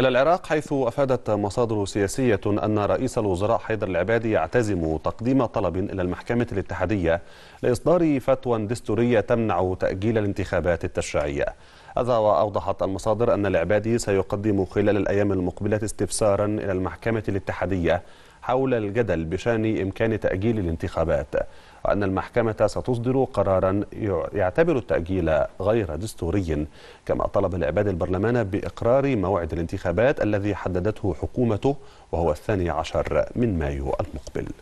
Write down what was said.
إلى العراق حيث أفادت مصادر سياسية أن رئيس الوزراء حيدر العبادي يعتزم تقديم طلب إلى المحكمة الاتحادية لإصدار فتوى دستورية تمنع تأجيل الانتخابات التشريعية. هذا وأوضحت المصادر أن العبادي سيقدم خلال الأيام المقبلة استفسارا إلى المحكمة الاتحادية حول الجدل بشأن إمكان تأجيل الانتخابات وأن المحكمة ستصدر قرارا يعتبر التأجيل غير دستوري كما طلب العباد البرلمان بإقرار موعد الانتخابات الذي حددته حكومته وهو الثاني عشر من مايو المقبل.